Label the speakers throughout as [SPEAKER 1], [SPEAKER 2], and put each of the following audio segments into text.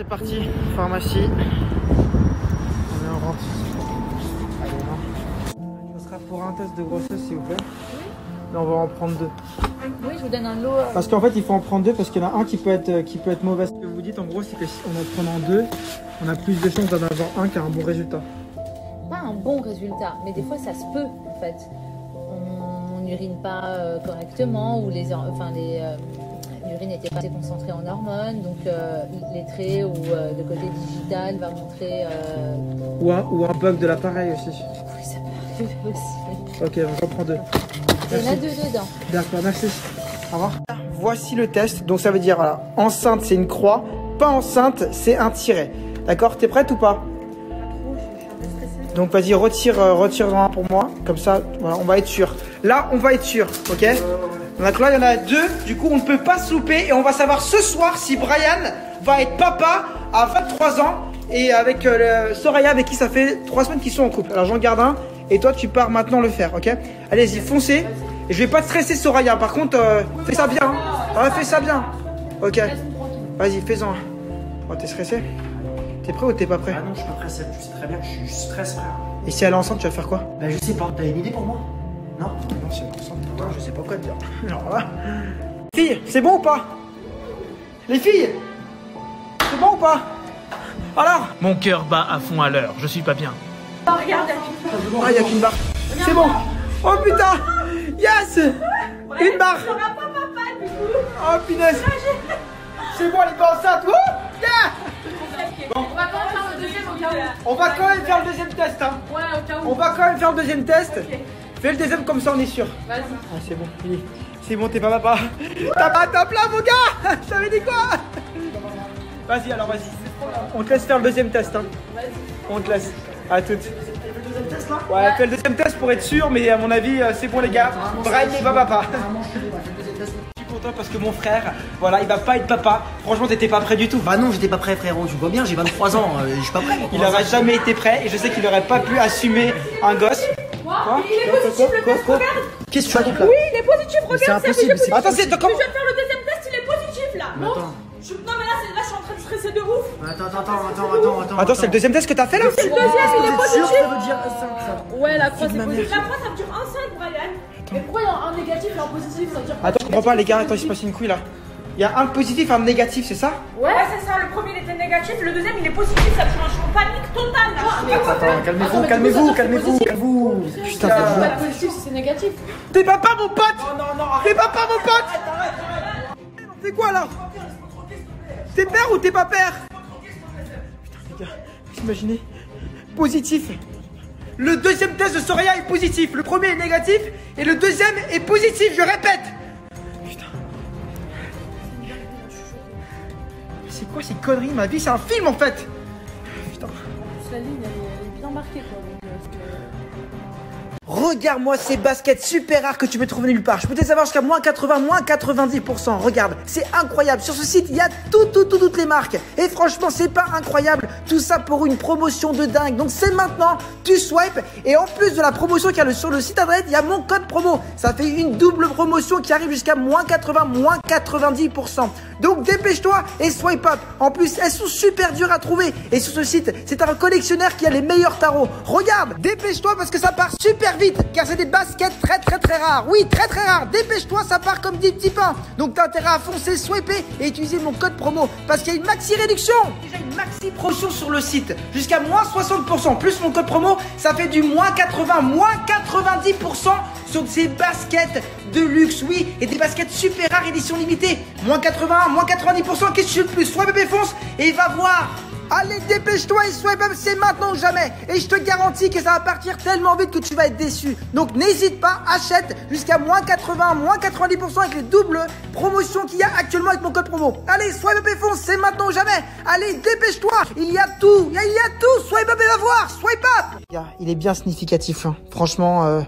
[SPEAKER 1] c'est parti, pharmacie. On rentre. Allez, non. Ça sera pour un test de grossesse, s'il vous plaît. Là, on va en prendre deux.
[SPEAKER 2] Oui, je vous donne un lot. euh,
[SPEAKER 1] Parce qu'en fait, il faut en prendre deux parce qu'il y en a un qui peut être, euh, qui peut être mauvais. Ce que vous dites, en gros, c'est que si on en prenant deux, on a plus de chances d'en avoir un qui a un bon résultat.
[SPEAKER 2] pas un bon résultat, mais des fois ça se peut en fait. On n'urine pas euh, correctement ou les, enfin, les, l'urine n'était pas assez concentrée en hormones, donc euh, les traits ou euh, le côté digital va montrer. euh,
[SPEAKER 1] Ou un, ou un bug de l'appareil aussi.
[SPEAKER 2] oui, ça peut arriver aussi.
[SPEAKER 1] Ok, on en prend deux.
[SPEAKER 2] Il y en a deux dedans.
[SPEAKER 1] D'accord, merci. Au revoir. Voici le test. Donc ça veut dire, voilà, enceinte c'est une croix, pas enceinte c'est un tiret. D'accord T'es prête ou pas? Donc vas-y, retire, retire un pour moi. Comme ça, voilà, on va être sûr. Là, on va être sûr, ok? Donc là, il y en a deux. Du coup, on ne peut pas se louper et on va savoir ce soir si Brian va être papa à 23 ans et avec euh, le- Soraya avec qui ça fait 3 semaines qu'ils sont en couple. Alors j'en garde un et toi tu pars maintenant le faire, ok? Allez-y, foncez. Et je vais pas te stresser Soraya. Par contre, euh, fais ça bien. hein. Ouais, fais ça bien. Ok. Vas-y, fais-en. un. Oh, t'es stressé? T'es prêt ou t'es pas prêt?
[SPEAKER 3] Ah non, je suis pas pressé, tu sais très bien que je suis stress, frère.
[SPEAKER 1] Et si elle est enceinte, tu vas faire quoi?
[SPEAKER 3] Bah, je sais pas, t'as une idée pour moi? Non
[SPEAKER 1] Non, c'est. Attends, je sais pas quoi te dire. Alors là. Filles, c'est bon ou pas? Les filles! C'est bon ou pas? Alors?
[SPEAKER 4] Mon cœur bat à fond à l'heure, je suis pas bien.
[SPEAKER 1] Ah, il a qu'une barre. C'est bon. Oh putain! Yes! Une barre. Oh punaise. C'est bon, elle est pas enceinte Wouh! Yeah!
[SPEAKER 5] On va quand même faire le deuxième au cas où.
[SPEAKER 1] On va quand même faire le deuxième test, hein.
[SPEAKER 5] Ouais, au cas
[SPEAKER 1] On va quand même faire le deuxième test. Fais le deuxième comme ça, on est sûr.
[SPEAKER 5] Vas-y.
[SPEAKER 1] Ah, c'est bon, fini. C'est bon, t'es pas papa. T'as pas ta place, mon gars Je t'avais dit quoi? Vas-y, alors vas-y. On te laisse faire le deuxième test. Hein. On te laisse. À toutes. Ouais, fais le deuxième test pour être sûr, mais à mon avis, euh, c'est bon, les gars. Brian n'est pas papa. Je suis content parce que mon frère, voilà, il va pas être papa. Franchement, t'étais pas prêt du tout.
[SPEAKER 3] Bah non, j'étais pas prêt, frérot, tu vois bien, j'ai 23 ans, euh, je suis pas prêt.
[SPEAKER 1] Il aurait jamais été prêt et je sais qu'il aurait pas pu assumer un gosse. Quoi
[SPEAKER 5] Il est positif, le test, regarde.
[SPEAKER 3] Qu'est-ce que tu racontes là
[SPEAKER 5] Oui, il est positif,
[SPEAKER 3] c'est
[SPEAKER 5] regarde.
[SPEAKER 3] impossible, c'est
[SPEAKER 1] Attends, c'est
[SPEAKER 5] Je
[SPEAKER 1] comment
[SPEAKER 5] viens de faire le deuxième test, il est positif là.
[SPEAKER 3] Mais
[SPEAKER 5] Montre.
[SPEAKER 3] attends.
[SPEAKER 5] Je- Non, mais là, c'est- là, je suis en train de stresser de ouf.
[SPEAKER 3] Attends, attends, attends, attends, attends, attends.
[SPEAKER 1] Attends, c'est le deuxième test que t'as fait là
[SPEAKER 5] Le deuxième, il est positif. Ouais, la croix, c'est positif. La croix, ça veut dire enceinte, Brian. Mais pourquoi il y a un négatif et un positif
[SPEAKER 1] Attends, je comprends pas les gars, attends, il se passe une couille là. Il y a un positif, un négatif, c'est ça?
[SPEAKER 5] Ouais, c'est ça. Le premier, il était négatif. Le deuxième, il est positif. Ça suis en panique totale pas.
[SPEAKER 3] Attends, calmez-vous, calmez-vous, calmez-vous, calmez-vous.
[SPEAKER 1] Putain,
[SPEAKER 5] C'est pas positif si c'est négatif.
[SPEAKER 1] T'es papa mon pote? T'es papa mon pote? C'est quoi là? T'es père ou t'es pas père? Putain les gars, vous imaginez? Positif Le deuxième test de Soraya est positif, le premier est négatif et le deuxième est positif, je répète c'est quoi ces conneries? Ma vie c'est un film en fait Putain
[SPEAKER 5] La ligne, elle est, bien marquée quoi. donc, euh,
[SPEAKER 1] Regarde-moi ces baskets super rares que tu peux trouver nulle part. Je peux les avoir jusqu'à moins 80, moins 90%. Regarde, c'est incroyable. Sur ce site, il y a tout, tout, tout, toutes les marques. Et franchement, c'est pas incroyable. Tout ça pour une promotion de dingue. Donc c'est maintenant, tu swipes. Et en plus de la promotion qu'il y a sur le site internet, il y a mon code promo. Ça fait une double promotion qui arrive jusqu'à moins 80, moins 90%. Donc dépêche-toi et swipe up. En plus, elles sont super dures à trouver. Et sur ce site, c'est un collectionneur qui a les meilleurs tarots. Regarde, dépêche-toi parce que ça part super vite. Car c'est des baskets très très très rares. Oui, très très rares. Dépêche-toi, ça part comme des petits pains. Donc t'as intérêt à foncer, swiper et utiliser mon code promo. Parce qu'il y a une maxi réduction. Déjà une maxi promotion sur le site. Jusqu'à moins 60%. Plus mon code promo, ça fait du moins 80, moins 90% sur ces baskets de luxe, oui, et des baskets super rares édition limitée. Moins 80, moins 90%, qu'est-ce que tu veux de plus? Up et fonce et va voir Allez, dépêche-toi et swipe up, c'est maintenant ou jamais. Et je te garantis que ça va partir tellement vite que tu vas être déçu. Donc n'hésite pas, achète jusqu'à moins 80, moins 90% avec les doubles promotions qu'il y a actuellement avec mon code promo. Allez, swipe up et fonce, c'est maintenant ou jamais. Allez, dépêche-toi, il y a tout, il y a, tout. Swipe up et va voir, swipe up. Il est bien significatif, hein. franchement. Euh,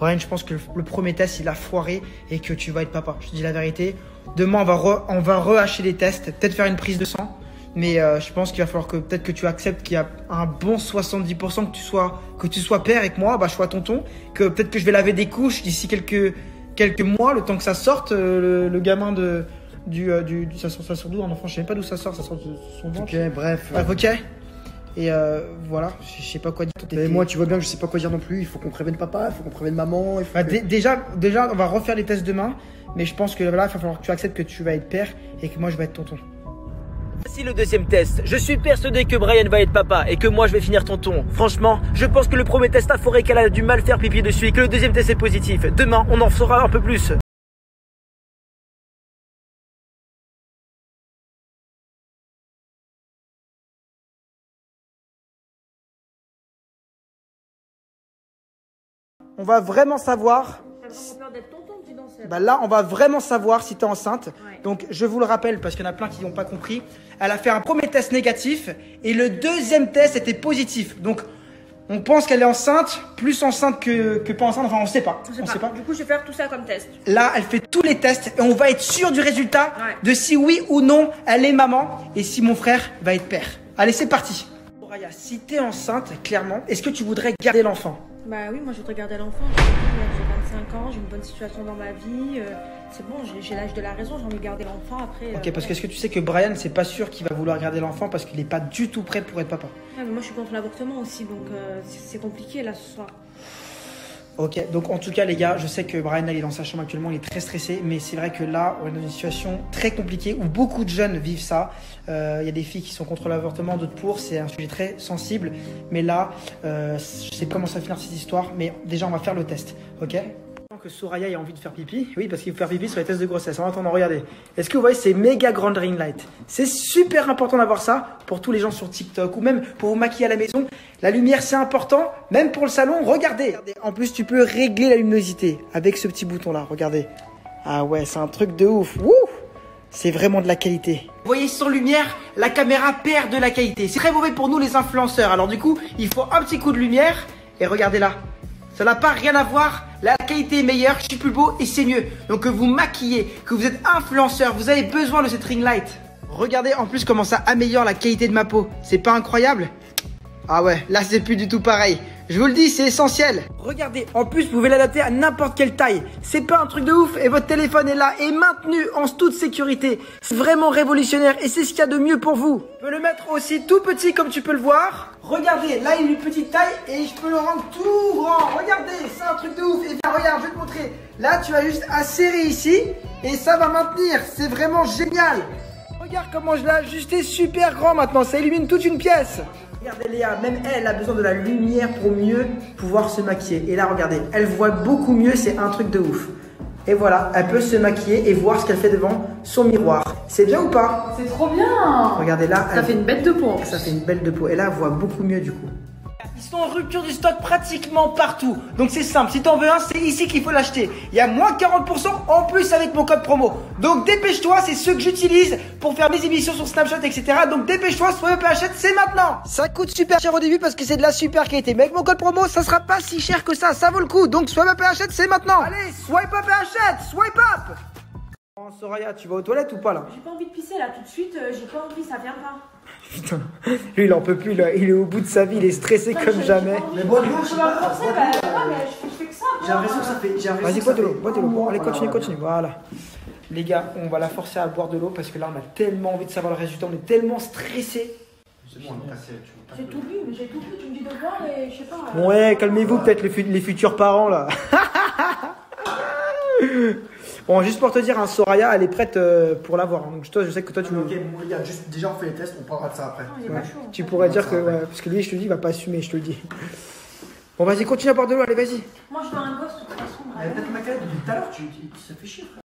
[SPEAKER 1] Brian, je pense que le, le premier test, il a foiré et que tu vas être papa. Je te dis la vérité. Demain, on va, re, on va rehacher les tests, peut-être faire une prise de sang. Mais euh, je pense qu'il va falloir que peut-être que tu acceptes qu'il y a un bon 70% que tu sois que tu sois père et que moi, bah, je sois tonton. Que peut-être que je vais laver des couches d'ici quelques quelques mois, le temps que ça sorte, euh, le, le gamin de du, euh, du, du- ça, sort, ça sort d'où un enfant Je sais même pas d'où ça sort, ça sort de son ventre.
[SPEAKER 3] Ok, bref.
[SPEAKER 1] Bref, ok. Et voilà, je sais pas quoi dire.
[SPEAKER 3] Mais moi, tu vois bien que je sais pas quoi dire non plus. Il faut qu'on prévienne papa, il faut qu'on prévienne maman. Il faut
[SPEAKER 1] Bah,
[SPEAKER 3] que-
[SPEAKER 1] déjà, déjà, on va refaire les tests demain. Mais je pense que là, il va falloir que tu acceptes que tu vas être père et que moi, je vais être tonton.
[SPEAKER 6] Voici le deuxième test. Je suis persuadé que Brian va être papa et que moi je vais finir tonton. Franchement, je pense que le premier test a foré qu'elle a du mal faire pipi dessus et que le deuxième test est positif. Demain, on en saura un peu plus.
[SPEAKER 1] On va vraiment savoir.
[SPEAKER 5] T'as vraiment peur d'être tonton, dis donc. c'est-
[SPEAKER 1] Bah là, on va vraiment savoir si tu es enceinte.
[SPEAKER 5] Ouais.
[SPEAKER 1] Donc, je vous le rappelle, parce qu'il y en a plein qui n'ont pas compris. Elle a fait un premier test négatif et le deuxième test était positif. Donc, on pense qu'elle est enceinte, plus enceinte que, que pas enceinte. Enfin, on sait pas. On
[SPEAKER 5] pas.
[SPEAKER 1] sait pas.
[SPEAKER 5] Du coup, je vais faire tout ça comme test.
[SPEAKER 1] Là, elle fait tous les tests et on va être sûr du résultat
[SPEAKER 5] Ouais.
[SPEAKER 1] de si oui ou non elle est maman et si mon frère va être père. Allez, c'est parti. Soraya, si t'es enceinte, clairement, est-ce que tu voudrais garder l'enfant?
[SPEAKER 5] Bah oui, moi je voudrais garder l'enfant. J'ai 25 ans, j'ai une bonne situation dans ma vie. euh, c'est bon, j'ai- l'âge de la raison, j'ai envie de garder l'enfant après.
[SPEAKER 1] Ok,
[SPEAKER 5] euh,
[SPEAKER 1] parce que est-ce que tu sais que Brian, c'est pas sûr qu'il va vouloir garder l'enfant parce qu'il n'est pas du tout prêt pour être papa?
[SPEAKER 5] Ouais, mais moi je suis contre l'avortement aussi, donc euh, c'est compliqué là ce soir.
[SPEAKER 1] Ok, donc en tout cas les gars, je sais que Brian là, il est dans sa chambre actuellement, il est très stressé, mais c'est vrai que là, on est dans une situation très compliquée où beaucoup de jeunes vivent ça. Euh, Il y a des filles qui sont contre l'avortement, d'autres pour, c'est un sujet très sensible. Mais là, euh, je sais pas comment ça va finir cette histoire, mais déjà on va faire le test, ok? Que Soraya ait envie de faire pipi, oui, parce qu'il faut faire pipi sur les tests de grossesse. En attendant, regardez. Est-ce que vous voyez ces méga grandes ring lights C'est super important d'avoir ça pour tous les gens sur TikTok ou même pour vous maquiller à la maison. La lumière, c'est important, même pour le salon. Regardez. En plus, tu peux régler la luminosité avec ce petit bouton-là. Regardez. Ah ouais, c'est un truc de ouf. Wouh c'est vraiment de la qualité. Vous voyez, sans lumière, la caméra perd de la qualité. C'est très mauvais pour nous les influenceurs. Alors du coup, il faut un petit coup de lumière. Et regardez là. Ça n'a pas rien à voir. La qualité est meilleure, je suis plus beau et c'est mieux. Donc que vous maquillez, que vous êtes influenceur, vous avez besoin de cette ring light. Regardez en plus comment ça améliore la qualité de ma peau. C'est pas incroyable? Ah ouais, là c'est plus du tout pareil. Je vous le dis, c'est essentiel. Regardez, en plus vous pouvez l'adapter à n'importe quelle taille. C'est pas un truc de ouf et votre téléphone est là et maintenu en toute sécurité. C'est vraiment révolutionnaire et c'est ce qu'il y a de mieux pour vous. Je peux le mettre aussi tout petit comme tu peux le voir. Regardez, là il est une petite taille et je peux le rendre tout grand. Regardez, c'est un truc de ouf. Et bien regarde, je vais te montrer. Là tu vas juste insérer ici et ça va maintenir. C'est vraiment génial. Regarde comment je l'ai ajusté super grand maintenant. Ça illumine toute une pièce. Regardez Léa, même elle a besoin de la lumière pour mieux pouvoir se maquiller. Et là, regardez, elle voit beaucoup mieux, c'est un truc de ouf. Et voilà, elle peut se maquiller et voir ce qu'elle fait devant son miroir. C'est bien ou pas?
[SPEAKER 7] C'est trop bien
[SPEAKER 1] Regardez là,
[SPEAKER 7] Ça
[SPEAKER 1] elle-
[SPEAKER 7] fait une bête de peau.
[SPEAKER 1] ça fait une belle de peau. Et là, elle voit beaucoup mieux du coup. Ils sont en rupture du stock pratiquement partout. Donc c'est simple, si t'en veux un, c'est ici qu'il faut l'acheter. Il y a moins 40% en plus avec mon code promo. Donc dépêche-toi, c'est ceux que j'utilise pour faire mes émissions sur Snapchat, etc. Donc dépêche-toi, Swipe Up achète, c'est maintenant. Ça coûte super cher au début parce que c'est de la super qualité. Mais avec mon code promo, ça sera pas si cher que ça, ça vaut le coup. Donc Swipe Up et achète, c'est maintenant. Allez, Swipe Up et achète, Swipe Up. Oh, Soraya, tu vas aux toilettes ou pas là?
[SPEAKER 5] J'ai pas envie de pisser là tout de suite, euh, j'ai pas envie, ça vient pas.
[SPEAKER 1] Putain, lui il en peut plus, là. il est au bout de sa vie, il est stressé comme jamais.
[SPEAKER 3] Mais bois de l'eau, je
[SPEAKER 5] vais bah je, je fais que ça.
[SPEAKER 3] J'ai l'impression que ça fait.
[SPEAKER 1] Vas-y, bois de l'eau, bois de l'eau. Bon, allez,
[SPEAKER 3] Voilà,
[SPEAKER 1] continue,
[SPEAKER 3] voilà.
[SPEAKER 1] continue. Voilà. Les gars, on va la forcer à boire de l'eau parce que là, on a tellement envie de savoir le résultat, on est tellement stressé.
[SPEAKER 3] C'est bon, on est passé, tu
[SPEAKER 5] J'ai tout bu, mais j'ai tout bu, tu me dis de boire et je sais pas.
[SPEAKER 1] Ouais, calmez-vous, peut-être les futurs parents là. bon, juste pour te dire, hein, Soraya, elle est prête euh, pour l'avoir. hein. Donc, toi, je sais que toi, tu,
[SPEAKER 3] Ok, bon, gars, juste, déjà on fait les tests, on parlera de ça après.
[SPEAKER 5] Non, il est
[SPEAKER 1] ouais,
[SPEAKER 5] pas chaud.
[SPEAKER 1] tu pourrais dire que. ouais, parce que lui, je te dis, il va pas assumer, je te le dis. Bon, vas-y, continue à boire de l'eau, allez, vas-y.
[SPEAKER 5] Moi je veux un gosse de toute façon.
[SPEAKER 3] Mais peut-être ma calette depuis tout à l'heure, tu, tu, ça fait chier, frère.